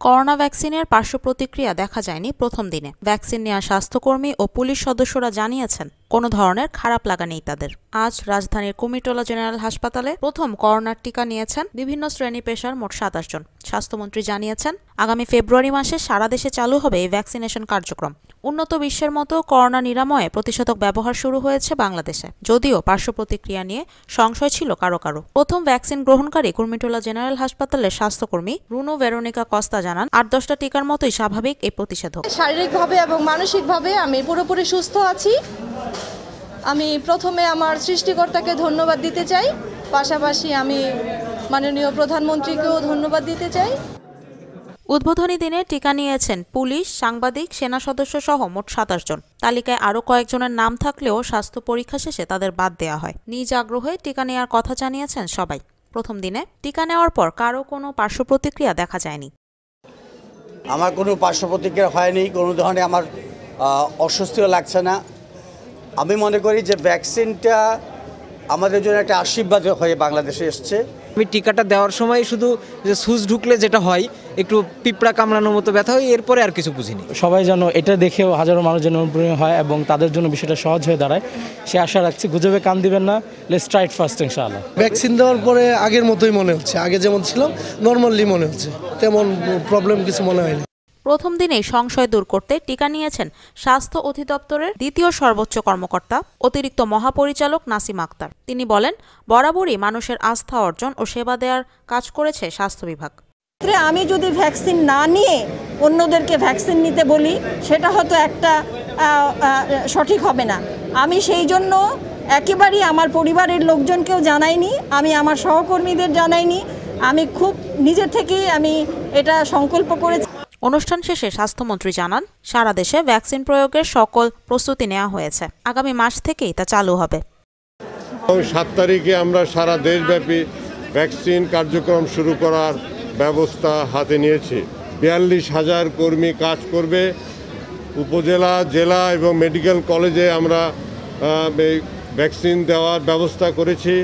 Corona ভ্যাকসিনের পার্শ্ব প্রতিক্রিয়া দেখা যায়নি প্রথম দিনে। ভ্যাকসিন নেওয়া স্বাস্থ্যকর্মী ও পুলিশ সদস্যরা জানিয়েছেন কোনো ধরনের খারাপ লাগা নেই তাদের। আজ রাজধানীর কুমিটোলা জেনারেল হাসপাতালে প্রথম করোনার টিকা নিয়েছেন বিভিন্ন শ্রেণি পেশার মোট সাতাশ জন। স্বাস্থ্যমন্ত্রী জানিয়েছেন, আগামী ফেব্রুয়ারি মাসে সারা দেশে চালু হবে এই ভ্যাকসিনেশন কার্যক্রম। উন্নত বিশ্বের মতো করোনা নিরাময়ে প্রতিষেধক ব্যবহার শুরু হয়েছে বাংলাদেশে, যদিও পার্শ্ব প্রতিক্রিয়া নিয়ে সংশয় ছিল কারও কারও। প্রথম ভ্যাকসিন গ্রহণকারী কুর্মিটোলা জেনারেল হাসপাতালের স্বাস্থ্যকর্মী রুনো ভেরোনিকা কস্তা জানান, আট দশটা টিকার মতোই স্বাভাবিক এই প্রতিষেধক। শারীরিকভাবে এবং মানসিকভাবে আমি পুরোপুরি সুস্থ আছি। আমি প্রথমে আমার সৃষ্টিকর্তাকে ধন্যবাদ দিতে চাই। পাশাপাশি আমি মাননীয় প্রধানমন্ত্রীকেও ধন্যবাদ দিতে চাই। উদ্বোধনী দিনে টিকা নিয়েছেন পুলিশ সাংবাদিক সেনা সদস্য সহ মোট সাতাশ জন। তালিকায় আরও কয়েকজনের নাম থাকলেও স্বাস্থ্য পরীক্ষা শেষে তাদের বাদ দেওয়া হয়। নিজ আগ্রহে টিকা নেওয়ার কথা জানিয়েছেন সবাই। প্রথম দিনে টিকা নেওয়ার পর কারও কোনো পার্শ্ব প্রতিক্রিয়া দেখা যায়নি। আমার কোনো পার্শ্ব প্রতিক্রিয়া হয়নি কোনো ধরনের আমার অস্বস্তিও লাগছে না। আমি মনে করি যে ভ্যাকসিনটা আমাদের জন্য একটা আশীর্বাদ হয়ে বাংলাদেশে এসছে। আমি টিকাটা দেওয়ার সময় শুধু যে সুচ ঢুকলে যেটা হয় একটু পিঁপড়া কামড়ানোর মতো ব্যথা হয় এরপরে আর কিছু বুঝিনি। সবাই যেন এটা দেখেও হাজারো মানুষ যেন অনুপ্রেরণা হয় এবং তাদের জন্য বিষয়টা সহজ হয়ে দাঁড়ায়। সে আশা রাখছি গুজবে কান দিবেন না। লেটস ট্রাইট ফার্স্ট ইনশাআল্লাহ। ভ্যাকসিন দেওয়ার পরে আগের মতোই মনে হচ্ছে আগে যেমন ছিলাম নর্মালি মনে হচ্ছে। তেমন প্রবলেম কিছু মনে হয়নি। প্রথম দিনেই সংশয় দূর করতে টিকা নিয়েছেন স্বাস্থ্য অধিদপ্তরের দ্বিতীয় সর্বোচ্চ কর্মকর্তা, অতিরিক্ত মহাপরিচালক নাসিম আক্তার। তিনি বলেন, বরাবরই মানুষের আস্থা অর্জন ও সেবা দেওয়ার কাজ করেছে স্বাস্থ্য বিভাগ। আমি যদি ভ্যাকসিন না নিয়ে অন্যদেরকে ভ্যাকসিন নিতে বলি, সেটা হয়তো একটা সঠিক হবে না। আমি সেই জন্য একেবারেই আমার পরিবারের লোকজনকেও জানাইনি, আমি আমার সহকর্মীদের জানাইনি, আমি খুব নিজের থেকেই আমি এটা সংকল্প করেছি। অনুষ্ঠান শেষে স্বাস্থ্যমন্ত্রী জানান, সারা দেশে ভ্যাকসিন প্রয়োগের সকল প্রস্তুতি নেওয়া হয়েছে। আগামী মাস থেকেই তা চালু হবে। সাত তারিখে আমরা সারা দেশব্যাপী ভ্যাকসিন কার্যক্রম শুরু করার ব্যবস্থা হাতে নিয়েছি। বিয়াল্লিশ হাজার কর্মী কাজ করবে। উপজেলা, জেলা এবং মেডিকেল কলেজে আমরা ভ্যাকসিন দেওয়ার ব্যবস্থা করেছি।